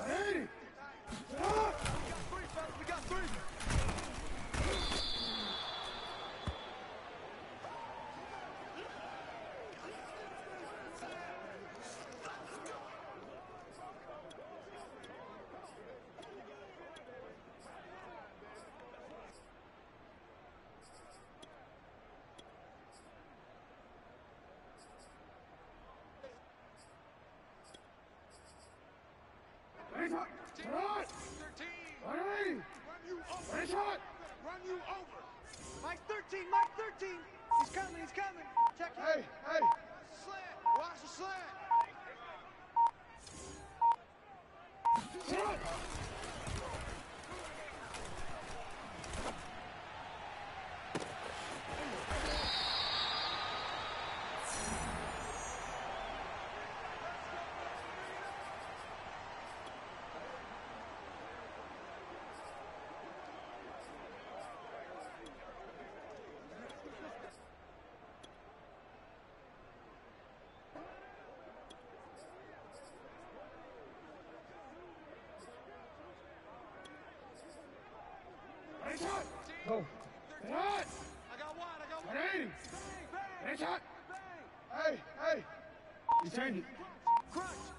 Ei! 13, Mike 13. He's coming, he's coming. Check it. Hey, hey. Slant, watch the slant. Go. Headshot! I got one, I got one. 180. Bang, bang. Headshot. Bang. Hey, hey. You change it. Crunch.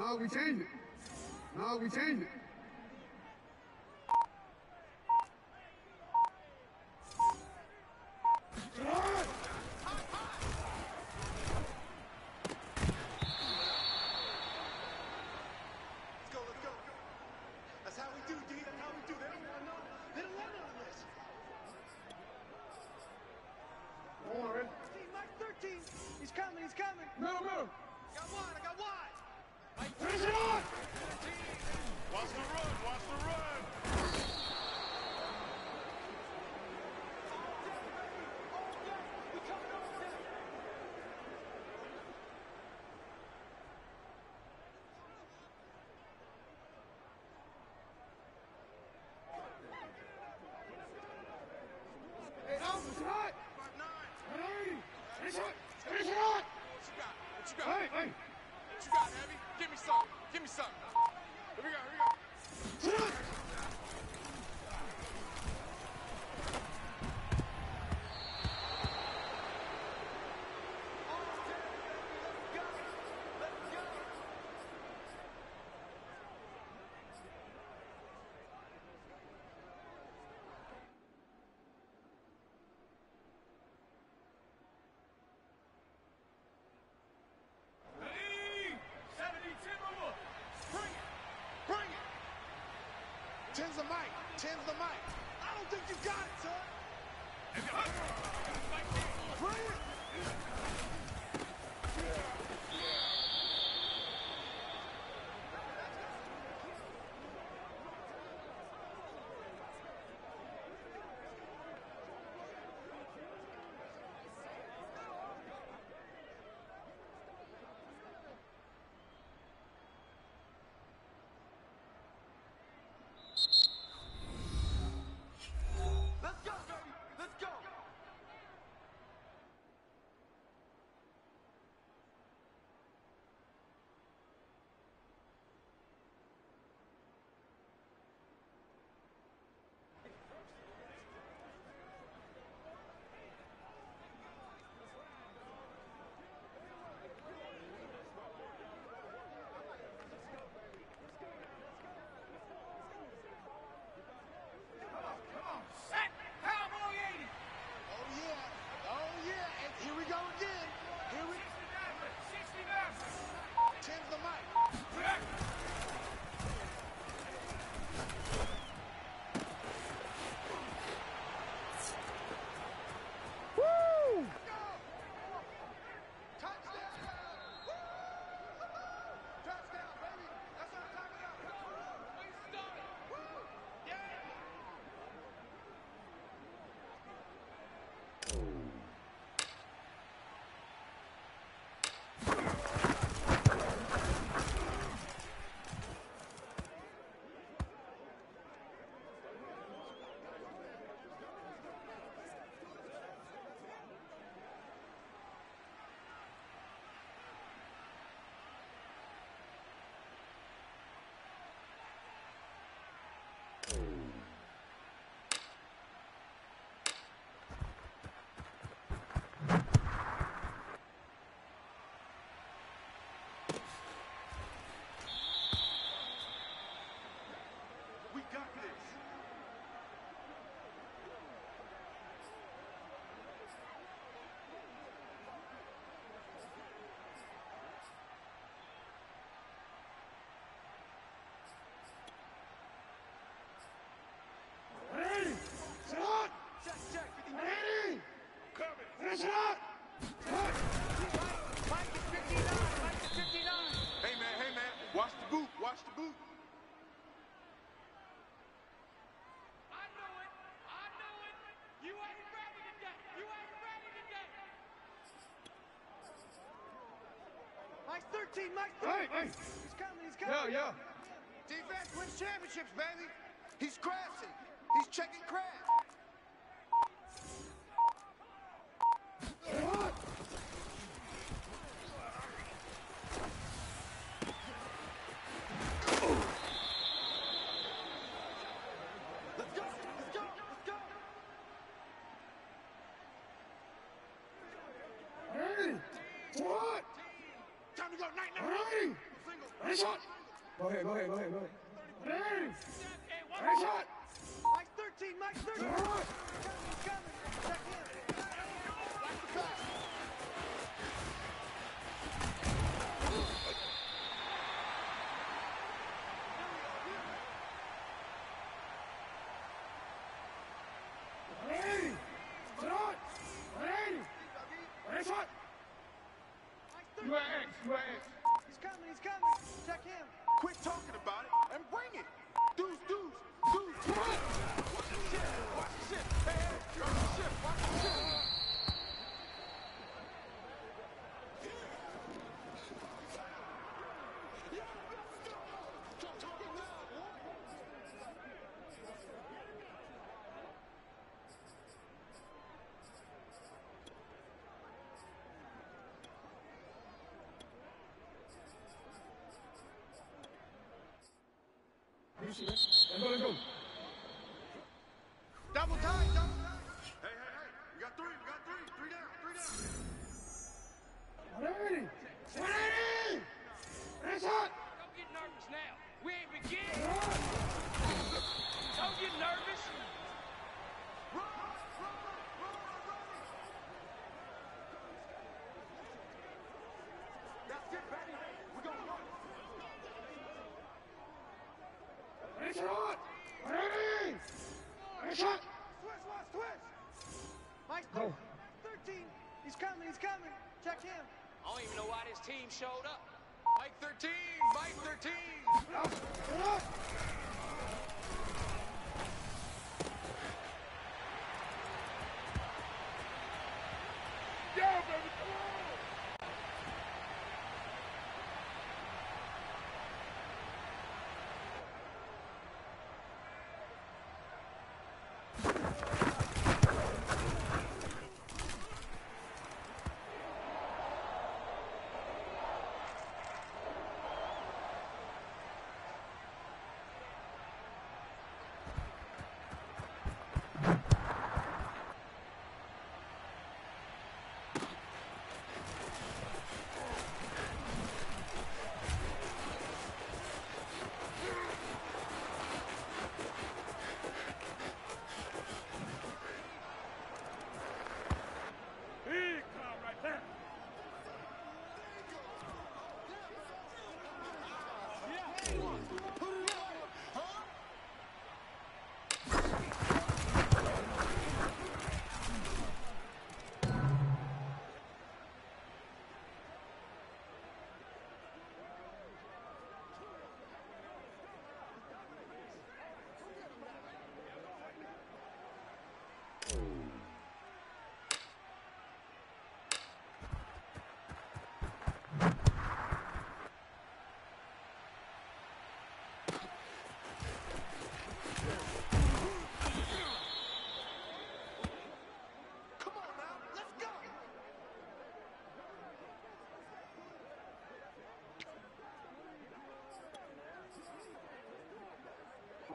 Now we change it. Now we change it. Give me something. Tens the Mike. Tens the Mike. I don't think you got it, son. Bring it. Finish it up! Hey man, hey man, watch the boot, watch the boot. Mike's 13, Mike's 13. Hey, hey. He's coming, he's coming. Yeah, yeah. Defense wins championships, baby. He's crashing. He's checking crash. Right. receiver and ball and goal. Watch him. I don't even know why this team showed up. Mike 13, Mike 13.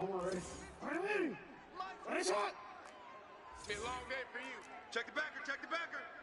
Ready? Ready shot! It's a long day for you. Check the backer, check the backer.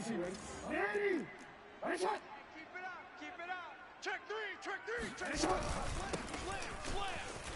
Easy, man. Danny! Right shot! Keep it up, keep it up. Check three, check three, check three. Right shot! Slam, slam, slam!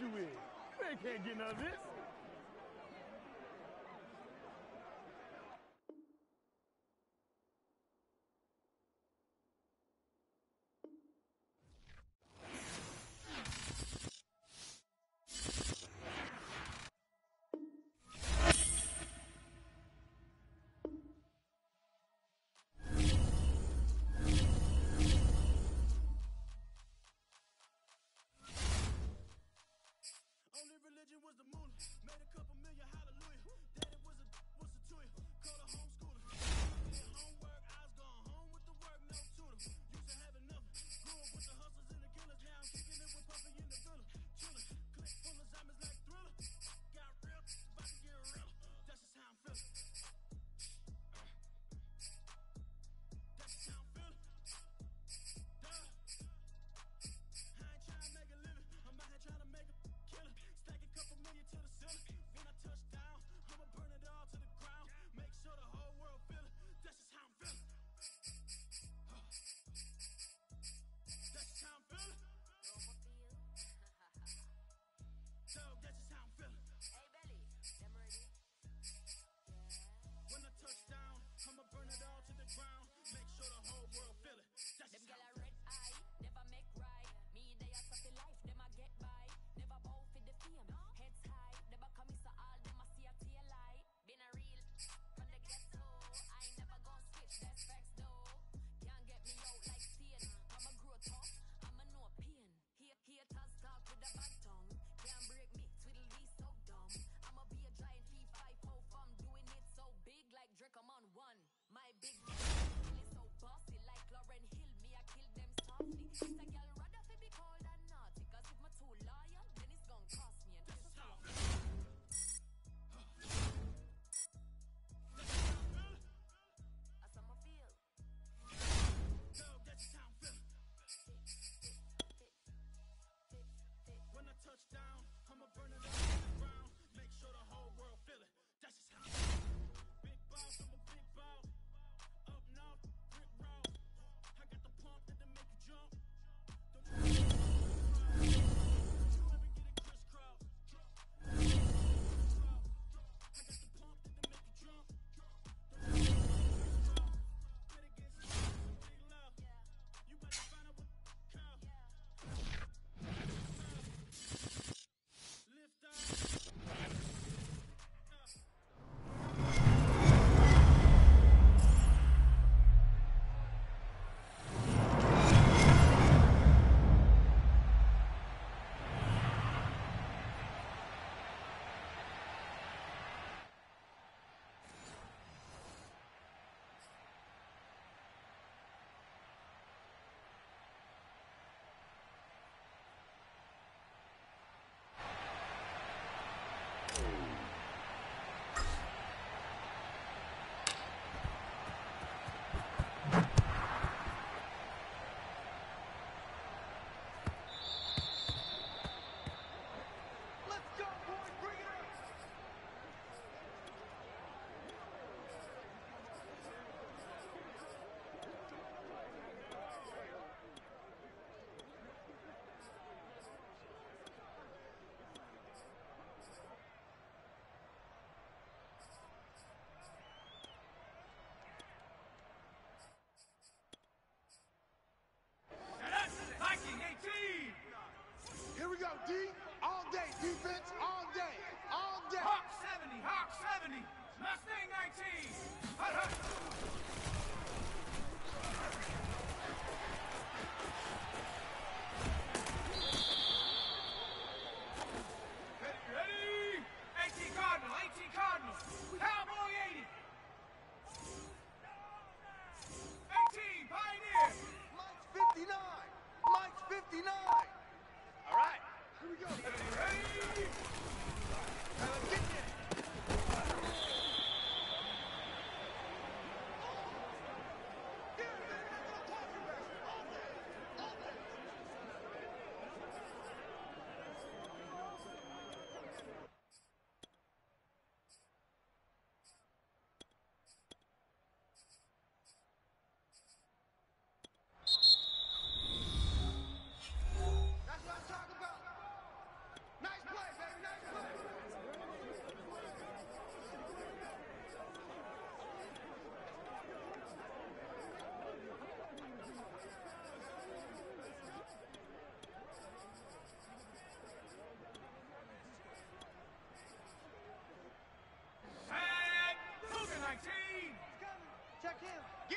you is. They can't get none of this.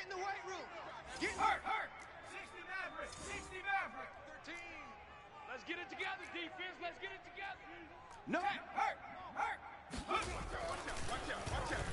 Weight room. Get Hurt, hurt. 60 Maverick, 60 Maverick. 13. Let's get it together, defense. Let's get it together. No. Hey, hurt, hurt. Watch out, watch out, watch out, watch out.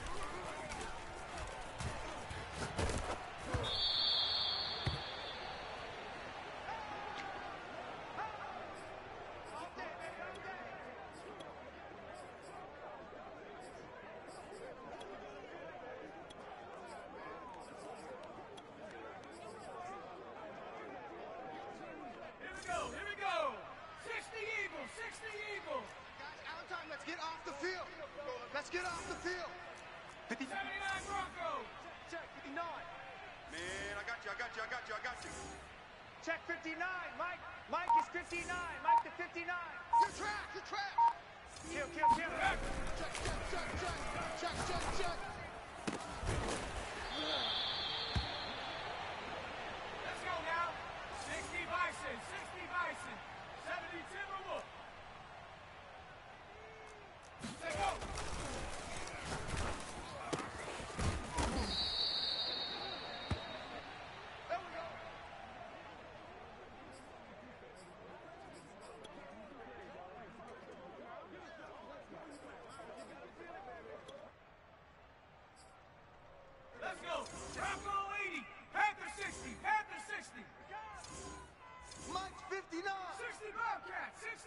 Here we go, here we go. 60 Eagles, 60 Eagles. Guys, Valentine, let's get off the field. Let's get off the field. 79 Broncos. Check 59. Man, I got you, I got you, I got you, I got you. Check 59. Mike. Mike is 59. Mike to 59. You're trapped. You're trapped. Kill, kill, kill. Check, check, check, check. Check, check, check. Let's go now. 60 Bison, 60 Bison. 70 Timberwolf. Let's go. There we go. Let's go. Bronco 80. Panther 60. Panther 60. Mike's 59. 60 Bobcat. 60. Ready. Cut. Here we go. All the ready. Mike 5 18 Cardinal. 18 Cardinal. All day, baby. All day, all day, baby. All day.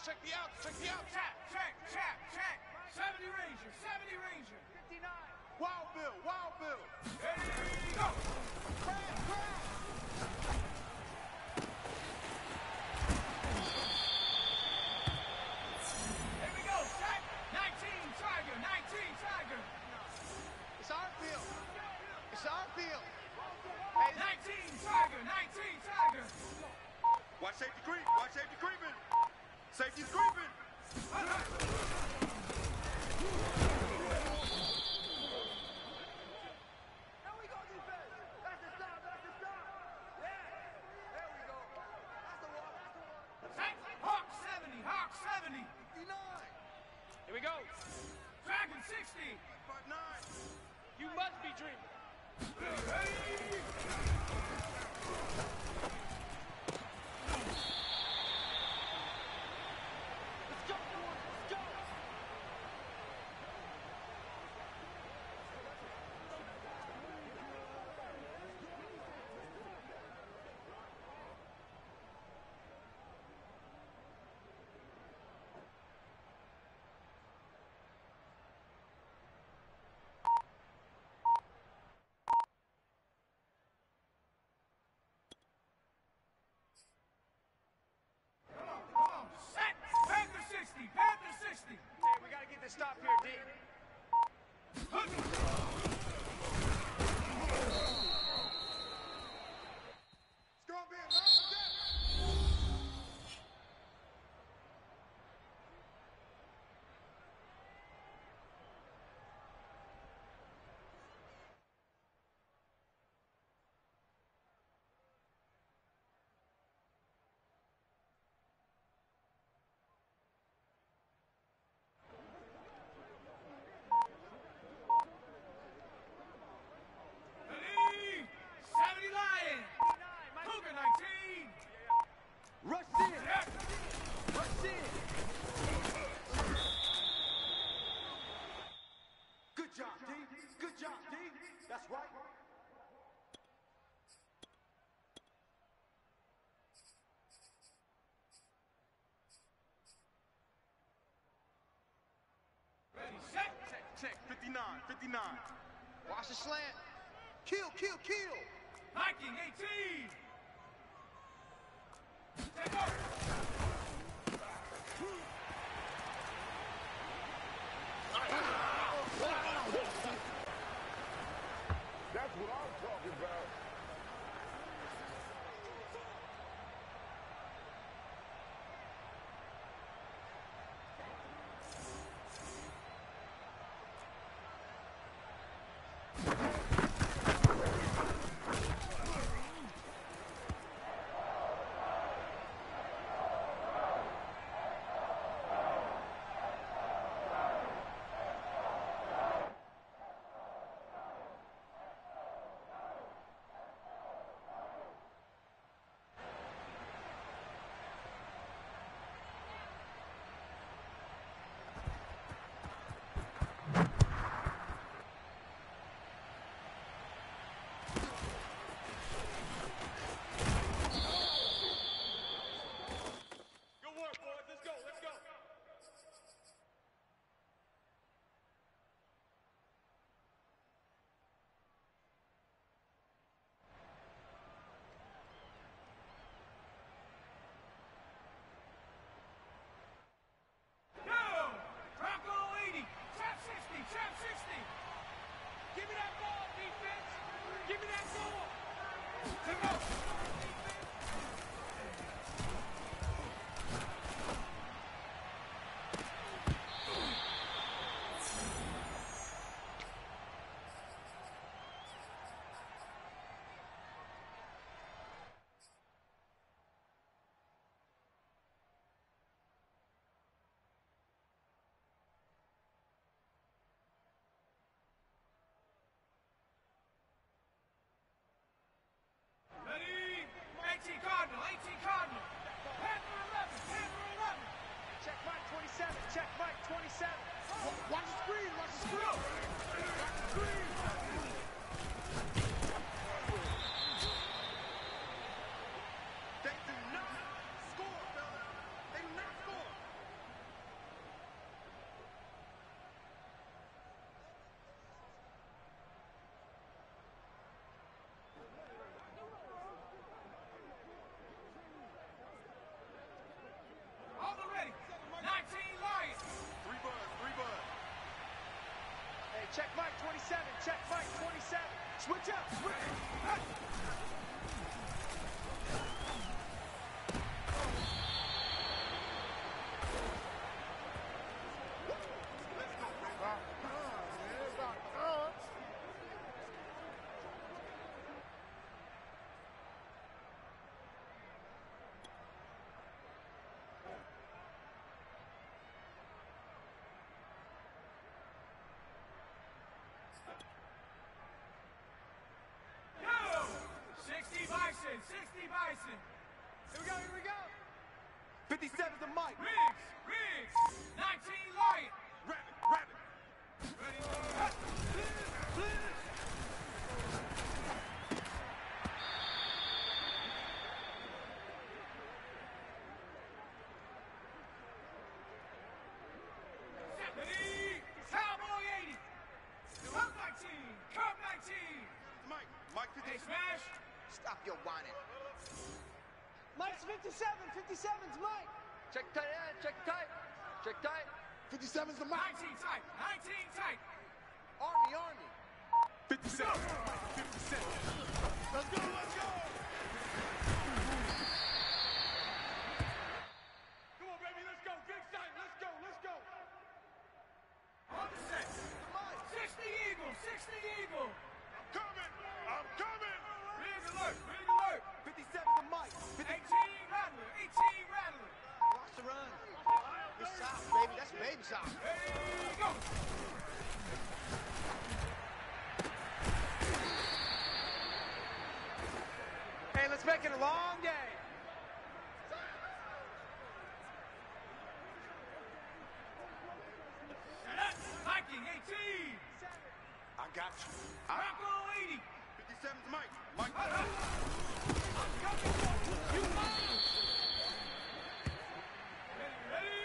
outs, check the outs, check the outs. Check, check, check, check. 70 Ranger. 70 Ranger. 59. Wild Bill, Wild Bill. Ready. Go. Here we go. Set. 19 Tiger. 19 Tiger. It's our field. It's our field. 19 Tiger. 19 Tiger. Watch safety creep, watch safety creeping. Safety's creeping. stop here, D. 59, 59. Watch the slant. Kill, kill, kill. Viking 18. Take over. 27. Check Mike 27. Watch the screen, watch the screen. Watch the screen. They do not score, fellas. They do not score. All the ready. 19 Lions. Three buzz, three buzz. Hey, check Mike 27. Check Mike 27. Switch up, switch. Yo! 60 Bison, 60 Bison. Here we go, here we go. 57's the Mike. Riggs, Riggs. 19 Lion. Rabbit, rabbit. Ready? Ready? Cowboy 80. Cup 19, Cup 19. Mike, Mike Hey, 50. Smash. Stop your whining. Mike's 57. 57's Mike. Check tight end. Check tight. Check tight. 57's the Mike. 19 tight, 19 tight. Army, Army. 57. 57. Let's go, let's go. Come on, baby, let's go. Big sight, let's go, let's go. On the set. 60 Eagle, 60 Eagle. It's baby. That's baby soft. Hey, go. Hey, let's make it a long day. Set up. Viking 18. I got you. Bronco 80. 57's the mic. Mike. Hut, hut. I'm coming for you. You mine. Ready, ready.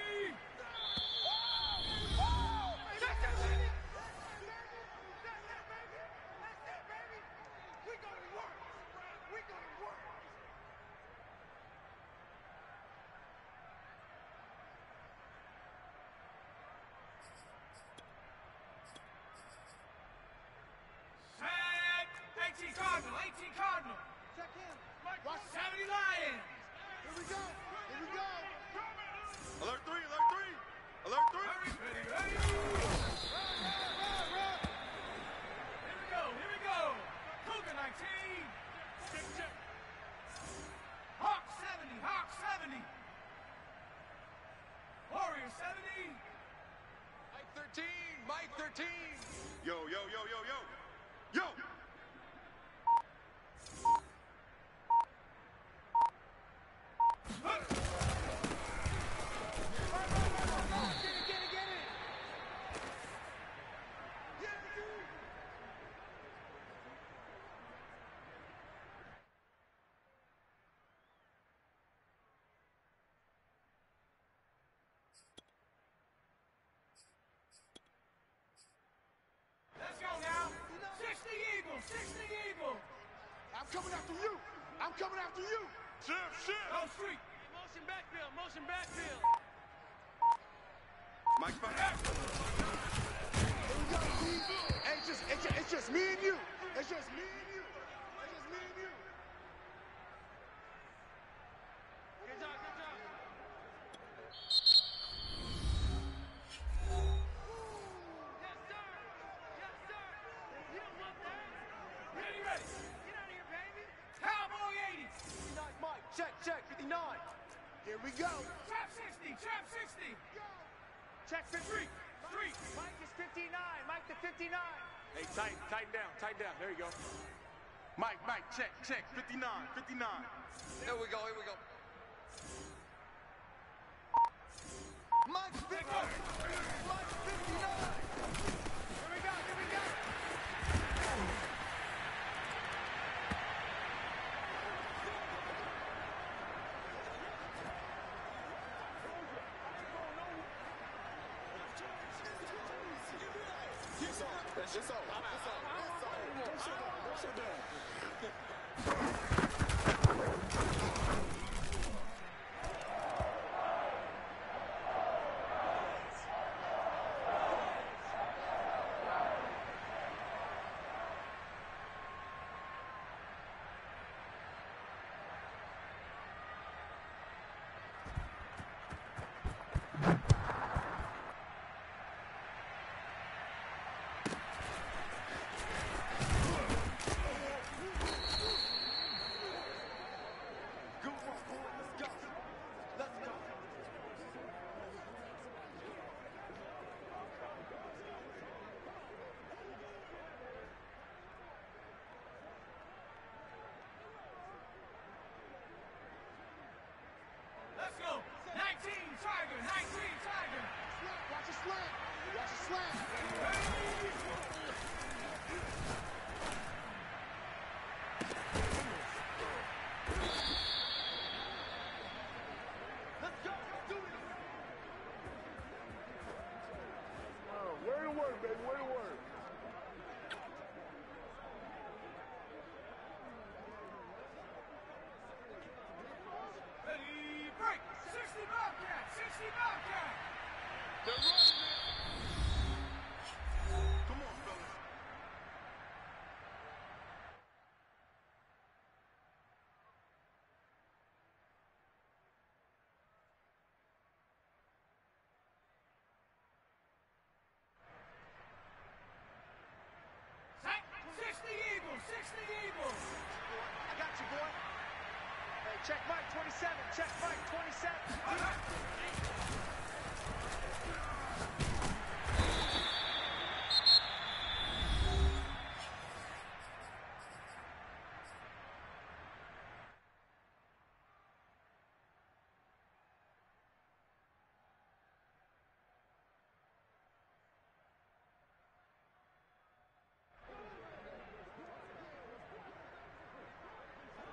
70 Lions. Here we go. Here we go. Alert three, alert three. Alert three. Ready, ready. Here we go, here we go. Cougar 19. Check, check. Hawk 70, Hawk 70. Warrior 70. Mike 13, Mike 13. Yo, yo, yo, yo, yo. Yo. Get it, get it, get it. Let's go now. 60 Eagles, 60 Eagles. I'm coming after you. I'm coming after you. Shift, shift. Go street. Motion backfield, motion backfield. Mike back. Here we go, D. Hey, it's just, it's just, it's just me and you. It's just me and you. We go. Trap 60, trap 60. Check 53. Street. Mike is 59. Mike the 59. Hey, tight, tighten down, tighten down. There you go. Mike, Mike, check, check. 59, 59. Here we go, here we go. Mike 50. Mike 59. Here we go, here we go. It's on. It's on. It's on. Don't shut down. Don't shut down. Good one, boy. Let's go. Let's go. Let's go. 19 Tiger, 19 Tiger. Slant. Watch your slant. Watch your slant. Let's go. Do it. Where to work, baby? Where to work? Ready, break. 60 Bobcat, 60 Bobcat. They're running it. Come on, fellas. Sack, 60 60 Eagles. I got you, boy. Hey, check Mike 27. Check Mike 27.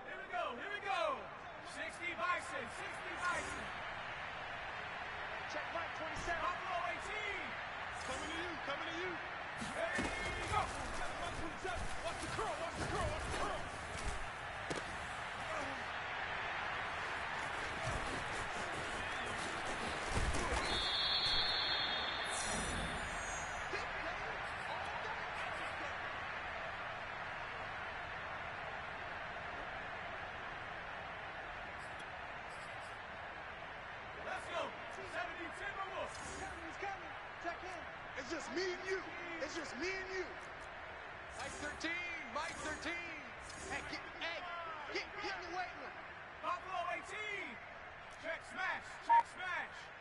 Here we go, here we go. 60 Bison, 60 Bison. Check Mike 27. Buffalo 18. Timberwolf. Coming, he's coming. Check in. It's just me and you. It's just me and you. Mike 13, Mike 13. Hey, get, hey, get, get in the weight room. Buffalo 18. Check smash. Check smash.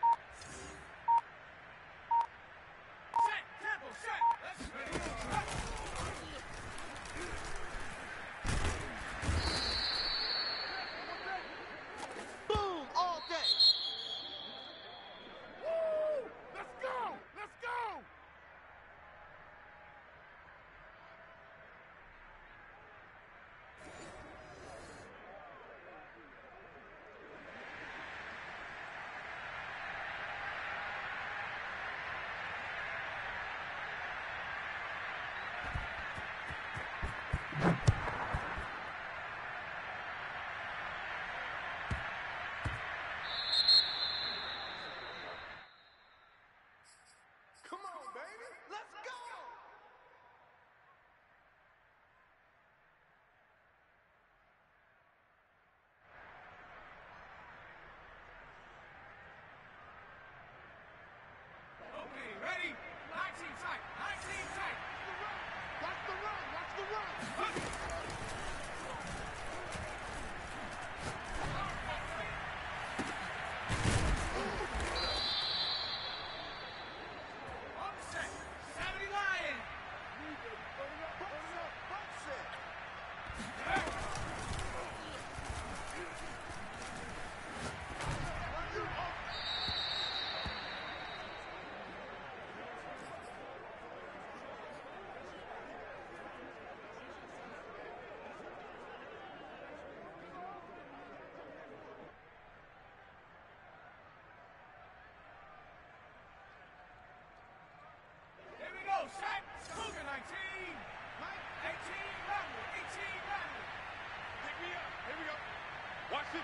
Right.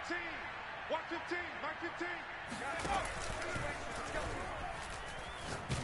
115. 115. 915. Got it.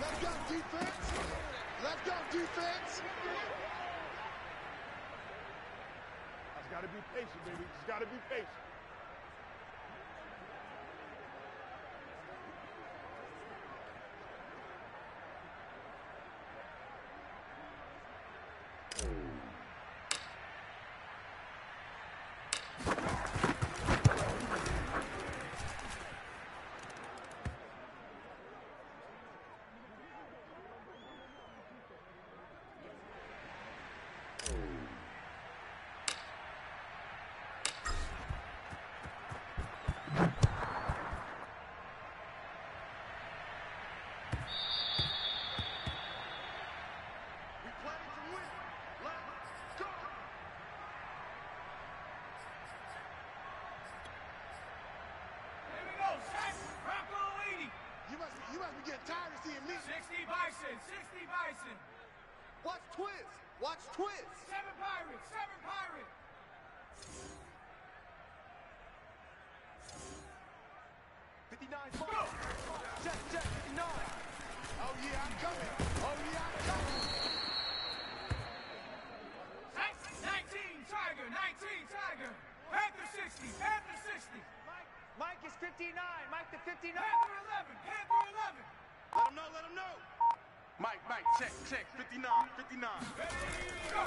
Let's go, defense. Let's go, defense. Just gotta be patient, baby. Just gotta be patient. We playing to win. Let's go. Here we go. Set. Rocco 80. You must, you must be getting tired of seeing me. 60 Bison. 60 Bison. Watch Twiz. Watch Twiz. Seven Pirates. Seven Pirates. Fifty-nine Mike. Check, check, 59. Oh yeah, I'm coming. Oh yeah, I'm coming. Set. 19 Tiger. 19 Tiger. Panther 60. Panther 60. Mike, Is 59. Mike the 59. Panther 11. Panther 11. Let him know, let him know. Mike, Mike, check, check. 59, 59. Ready. Go.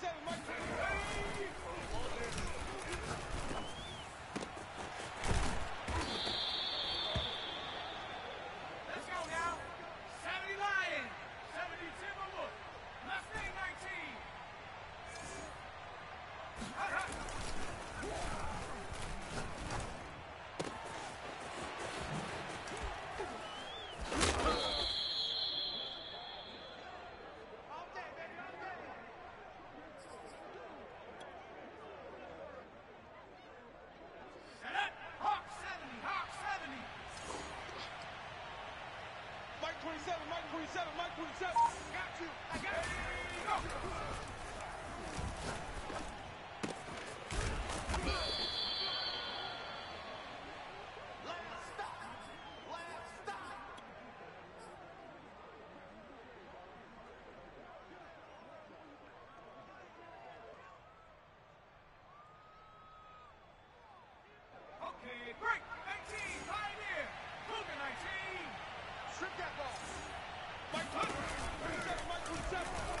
27, Martinez. 147, Mike 147. I got you. I got you. Go. interception.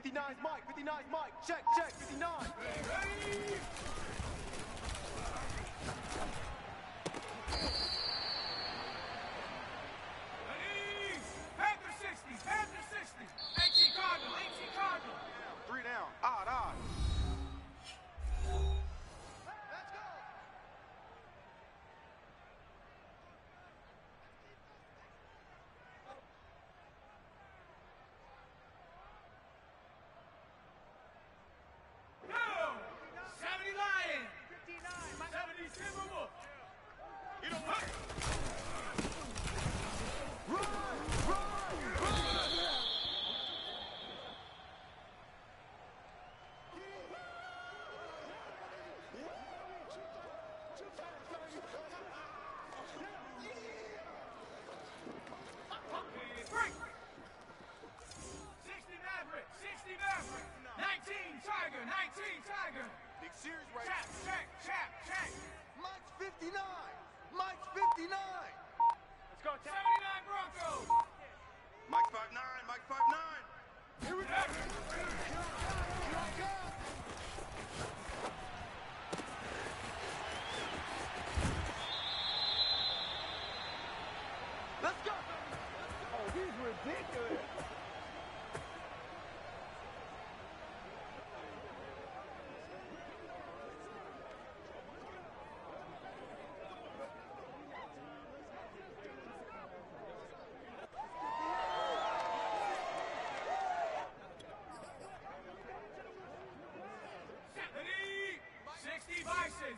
59's Mike, 59's Mike, check, check, 59! don't know.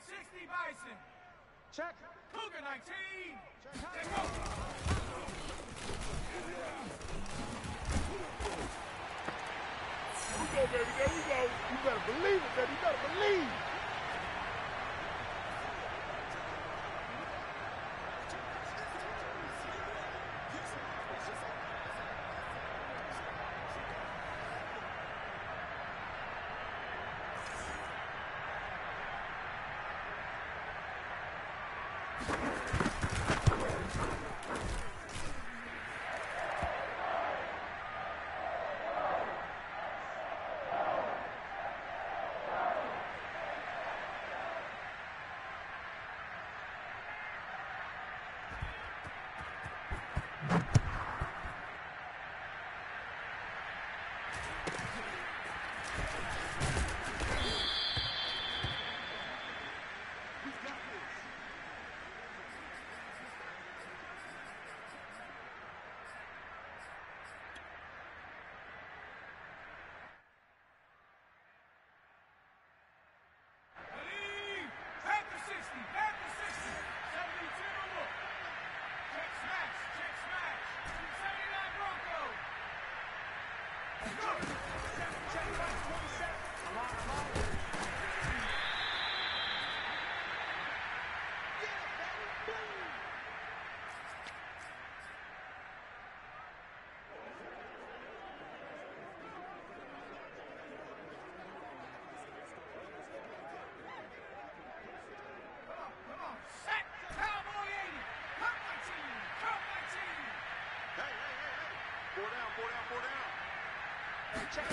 60 Bison. Check. Cougar 19. Check. Check. Go, baby. There we go. You better believe it, baby. You better believe. four down, four down. Woo!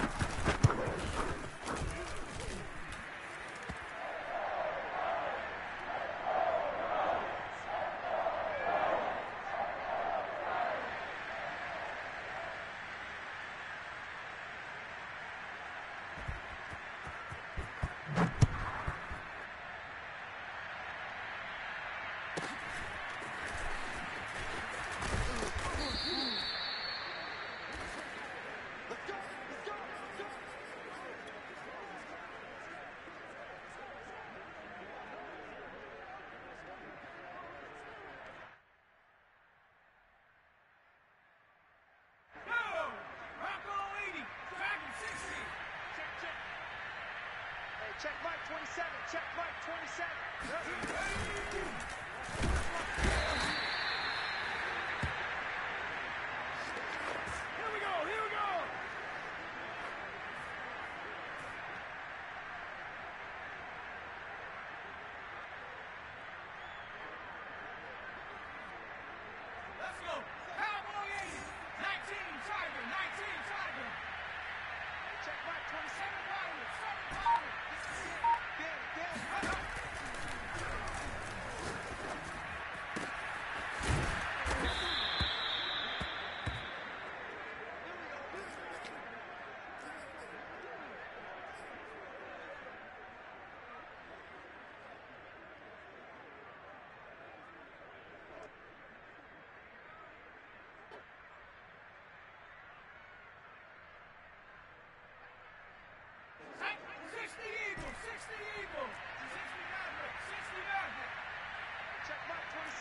Check mark 27, check mark 27.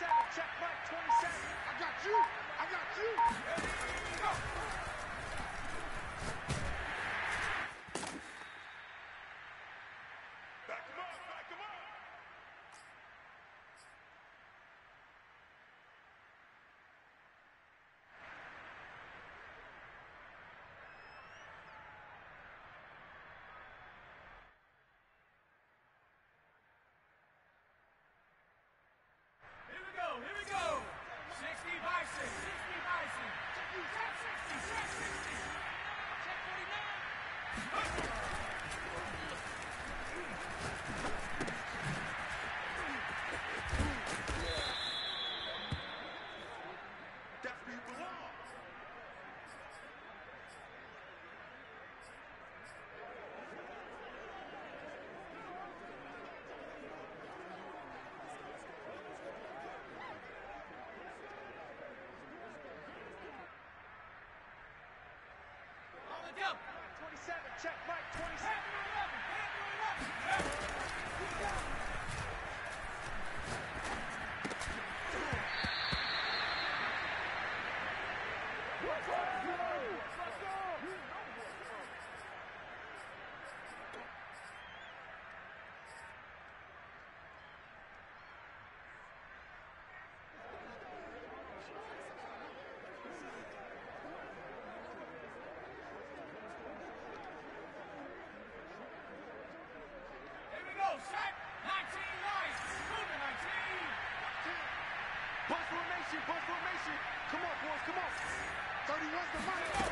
27. Check Mike 27. I got you. I got you. Go! Back him up. Back him up. Here we go, here we go! 60 Bison, 60 Bison! Check 60, check 60! Check 49! That's where you belong. The 27. Check Mike 27. Panther 11, Panther 11! Here we go, set! 19 lights! Cougar 19! Bus formation. Bus formation. Come on, boys. Come on. 31's the line.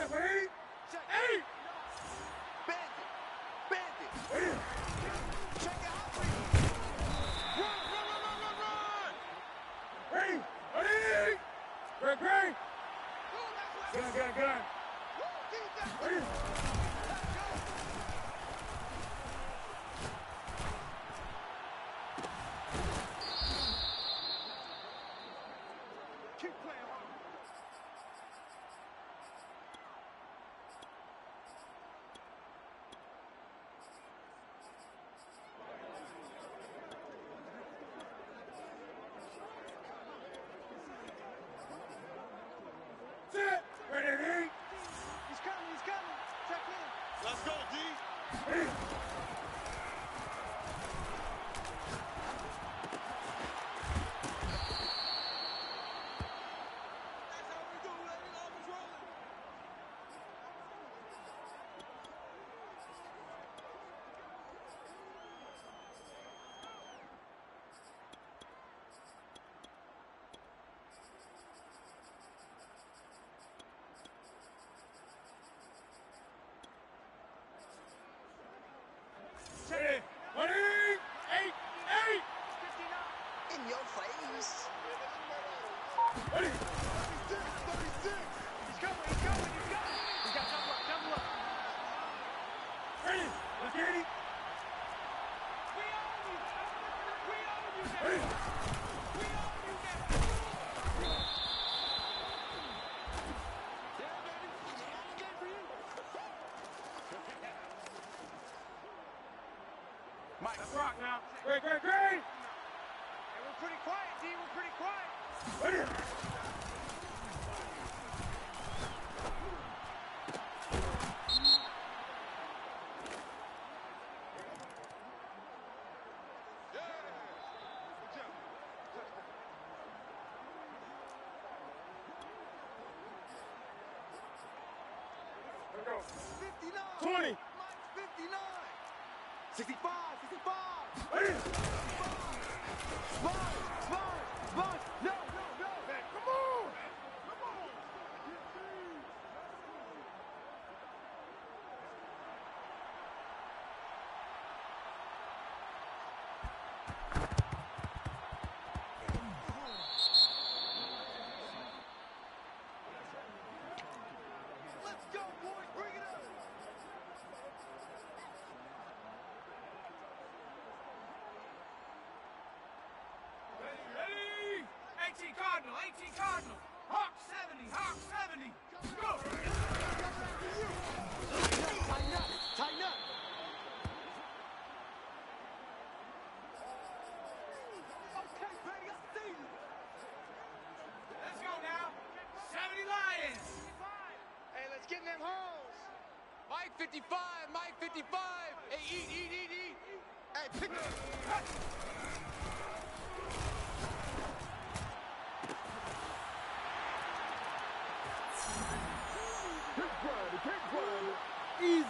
Hey! Hey! Bandit! Hey! Ready? Ready? Eight, eight. In your face. Ready? 36, 36. He's coming, he's coming, he's coming. He's got double up, double up. Ready? Let's get it. We own you. We own you now. Ready? We own you now. Mike, Let's rock now. Great, great, great. And we're pretty quiet, D. We're pretty quiet. Ready? Yeah. Good job. Touchdown. Let's go. 59. 20. Mike, 59. 65, 65. Ready? Spine, spine, spine. No, no, no. Come on. Come on. Let's go, boys. Bring it up. Ready, ready. 18 Cardinal, 18 Cardinal. Hawk 70, Hawk 70. Go. Okay, baby, I see you. Let's go now. 70 Lions. Hey, let's get in them holes. Mike 55, Mike 55. Hey, eat, eat, eat, eat. Hey, pick up. Easy.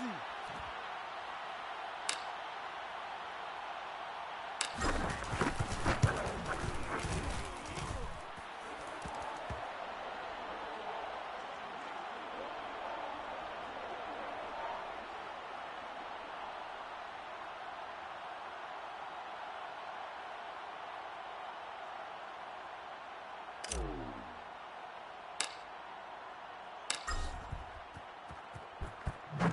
That's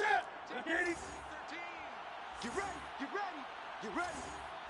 it. Let's get it. 13. Get ready, get ready, get ready.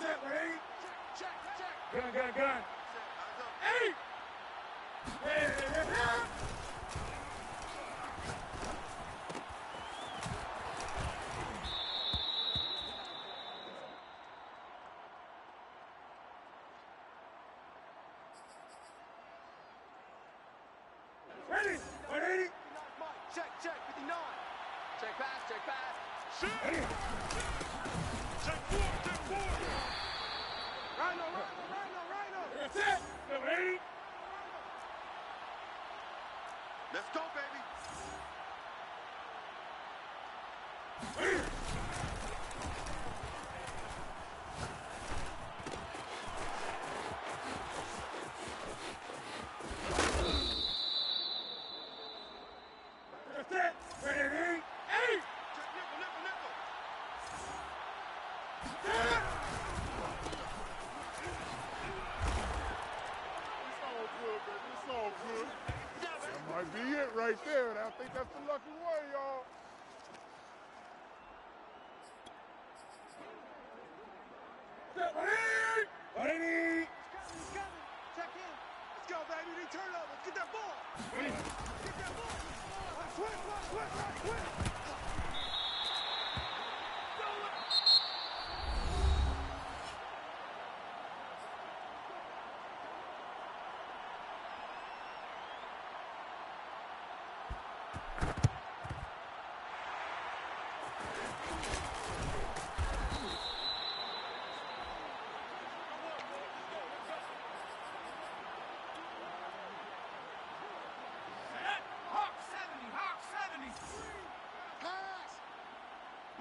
set with eight. Check, check, check. Gun, gun, gun. Eight. right there.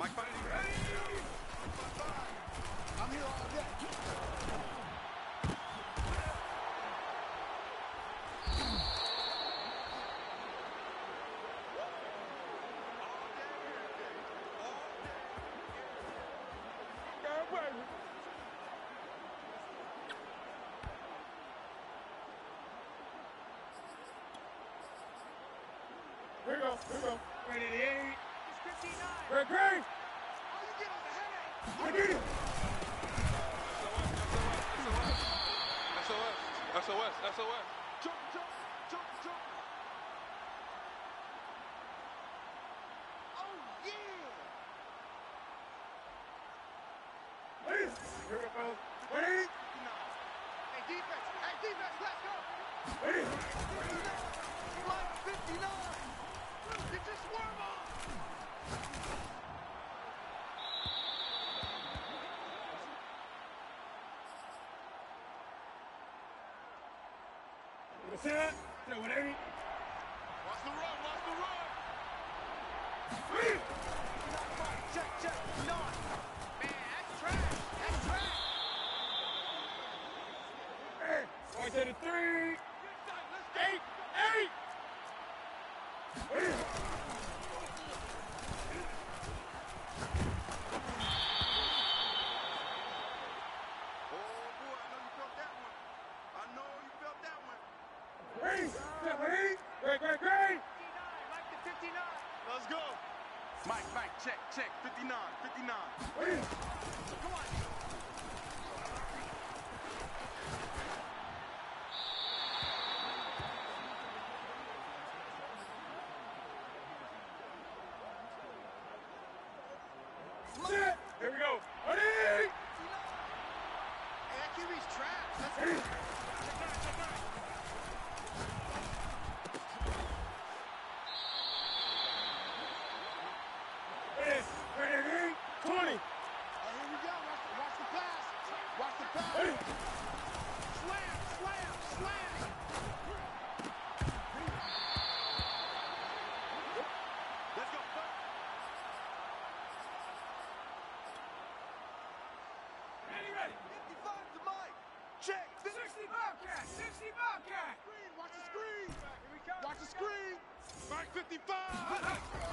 Here we go, here we go. Ready to eight. Gregory! Gregory! SOS, SOS, SOS. Tap. Throw it in. Watch the run. Watch the run. Check, check. Nine. Man, that's trash. That's trash. Hey, right there to three. 60 Bobcat! 60 Bobcat! Watch the screen! Watch the screen! Mike 55!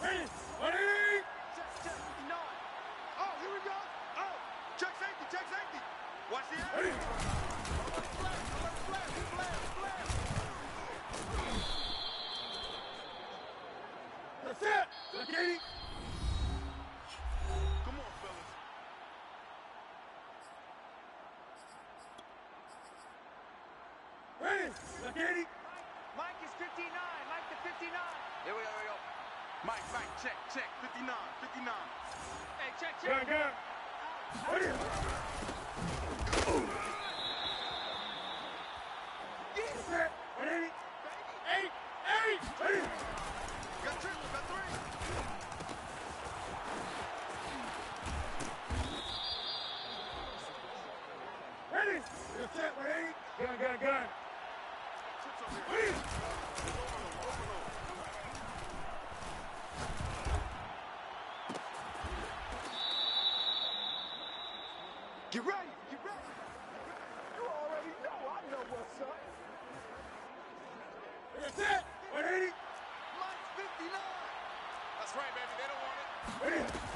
Ready? Ready? Oh, here we go. Oh, check safety, check safety. Watch the. Ready? That's it! That's! That's right, baby. They don't want it.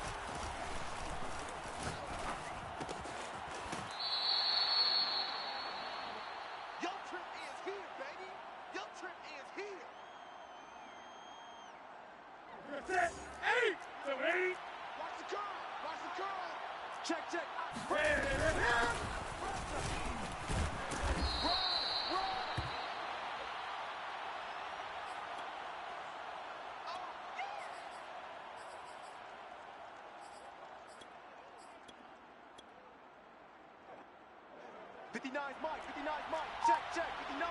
59's Mike, 59's Mike, check, check, 59.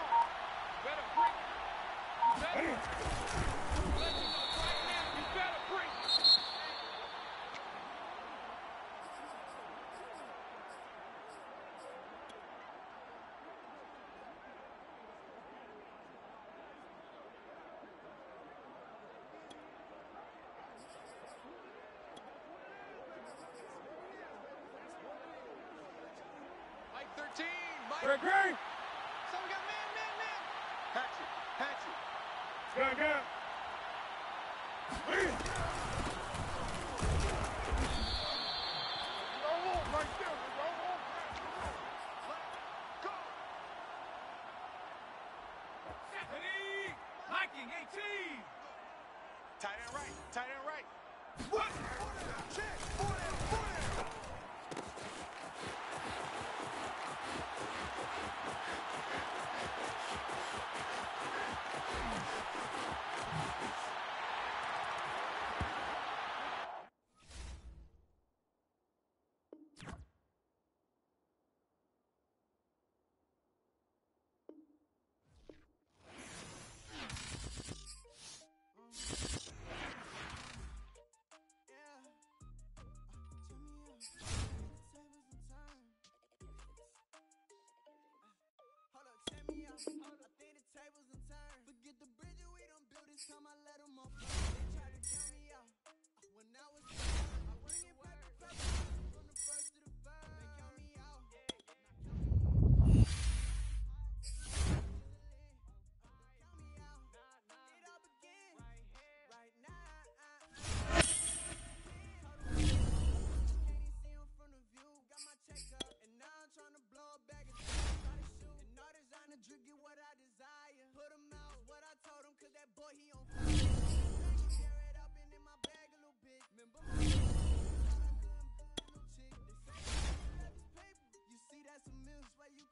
Better break. Better. Gregory!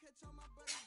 bitch on my butt.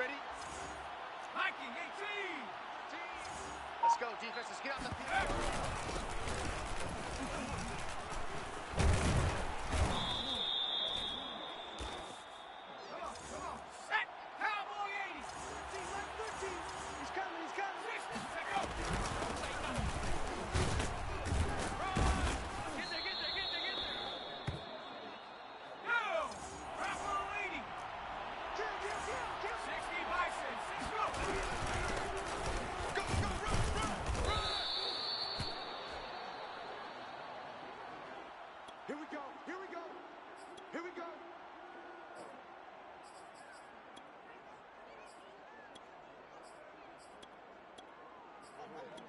ready. Hiking 18. Let's go, defenses. Get out the field. Yeah.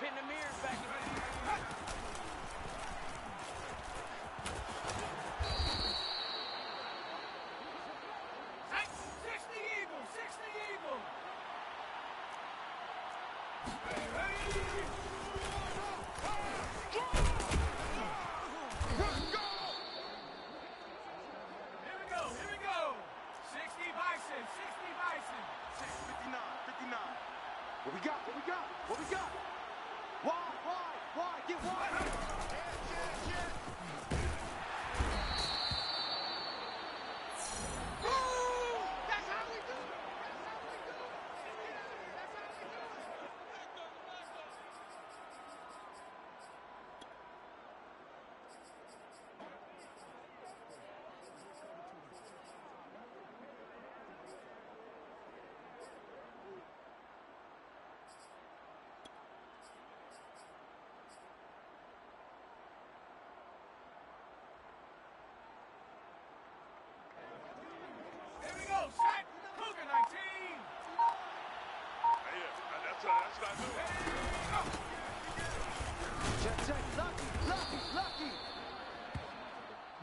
Pin the mirrors back 60 Eagle, 60 Eagle. Here we go, here we go. 60 Bison, 60 Bison. 59, 59. What we got? What we got? What we got? Why? Why? Why? Get wide. That's how we do it. That's how we do it. That's how we do it. Here we go, set. Cougar 19. Hey, yeah, that's, uh, that's what I do. Check, check. Lucky, lucky, lucky.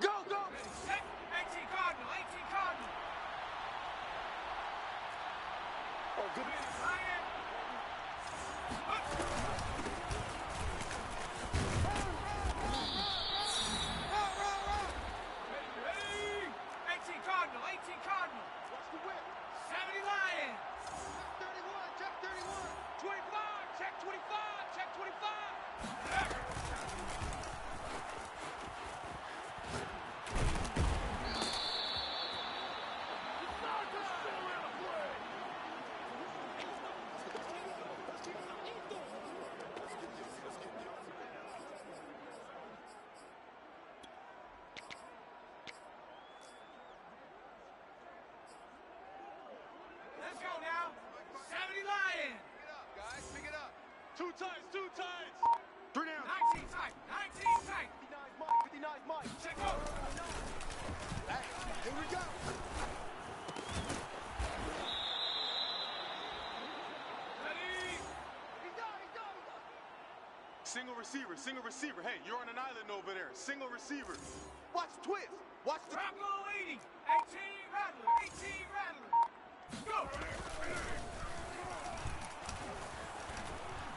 Go, go. Set. 18 Cardinal, 18 Cardinal. Oh, good. Lion. Ready, ready. 18 Cardinal, 18 Cardinal. Watch the whip. 70 Lion. Check 31. Check 31. 25, check 25, check 25. Let's go now. 70 Lion. Pick it up, guys. Pick it up. Two times, two times. Three down. 19 tight, 19 tight. 59's Mike. 59's Mike. Check out. Hey, here we go. Ready. He's done. He's done. He's done. Single receiver, single receiver. Hey, you're on an island over there. Single receiver. Watch twist. Watch the. Bronco 80. 18 Rattler, 18 Rattler. Go.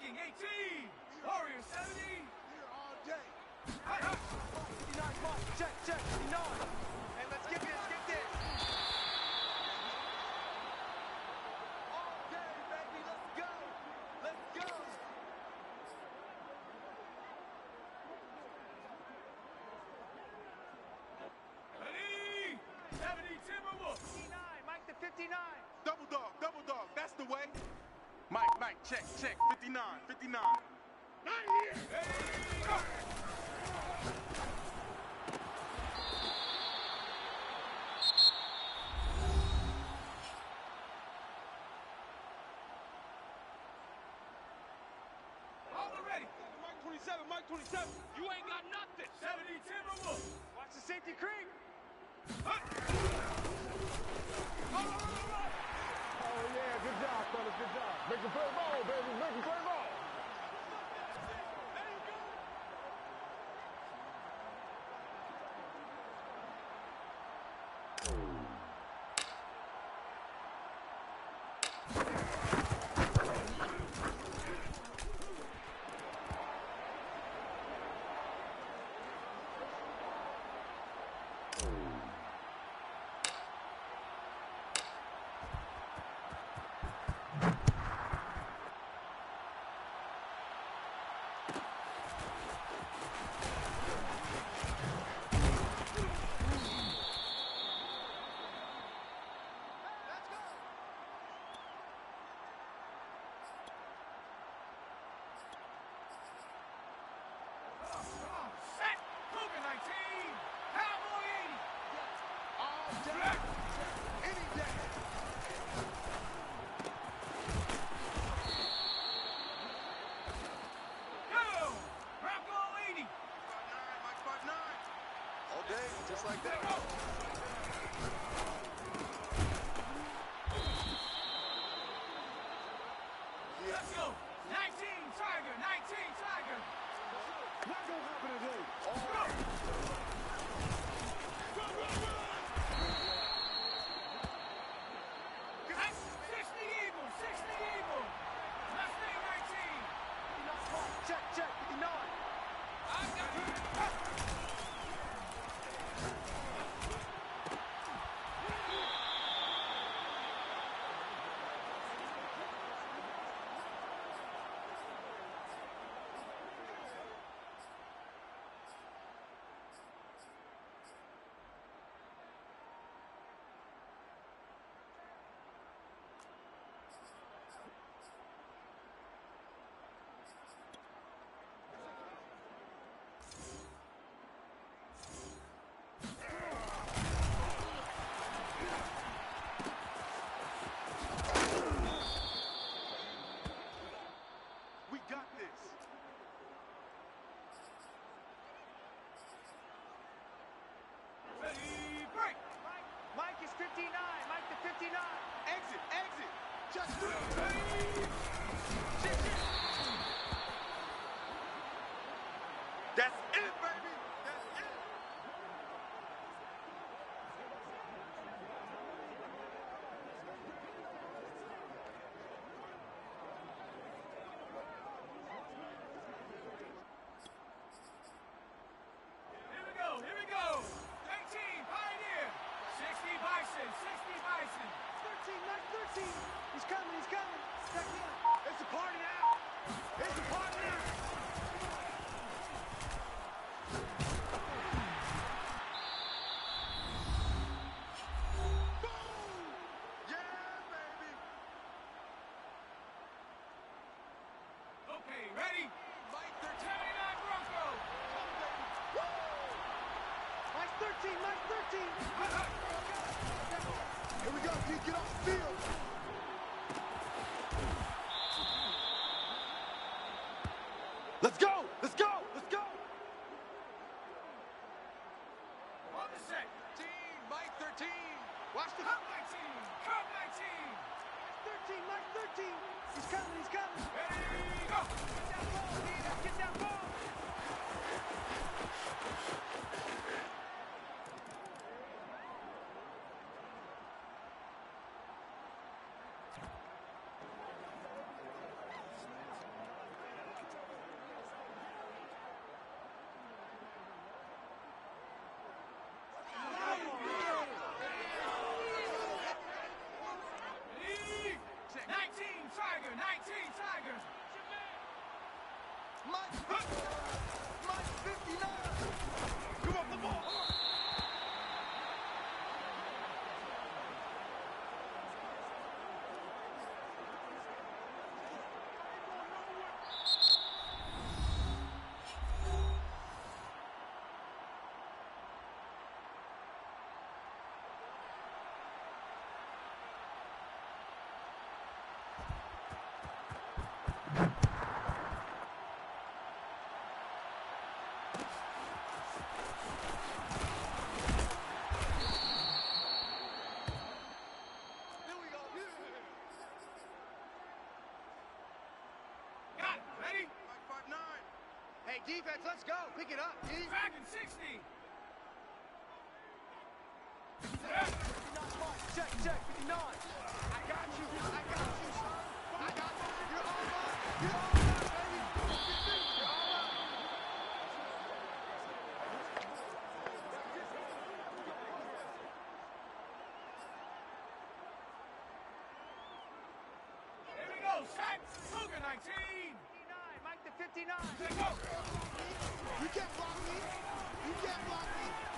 Viking 18. Warrior 70. Here all day. Hi. 59's Mike. Check, check. 59. Hey, let's get this, get this. All day, baby. Let's go. Let's go. Ready. 70 Timberwolf. 59, Mike the 59. Double dog, double dog. That's the way. Mike, check, check. 59, 59. Not here. Ready. Go. All ready. Mike 27, Mike 27. You ain't got nothing. 70 Timberwolf. Watch the safety creep. Huh. Oh, yeah, good job, fellas, Make the play ball, baby, make the just like that. 59. Mike to 59. Exit. Exit. Just do it. That's it. 13, Mike 13. Here we go, Pete, get off the field. Let's go. Hey, defense, let's go. Pick it up. Easy. Dragon 60. Check, check, 59. 59. You can't block me. You can't block me.